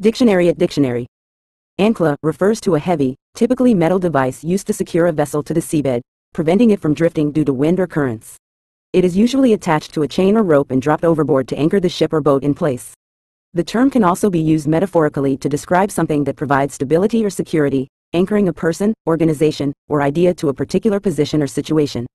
Dictionary at dictionary. Ancla refers to a heavy, typically metal device used to secure a vessel to the seabed, preventing it from drifting due to wind or currents. It is usually attached to a chain or rope and dropped overboard to anchor the ship or boat in place. The term can also be used metaphorically to describe something that provides stability or security, anchoring a person, organization, or idea to a particular position or situation.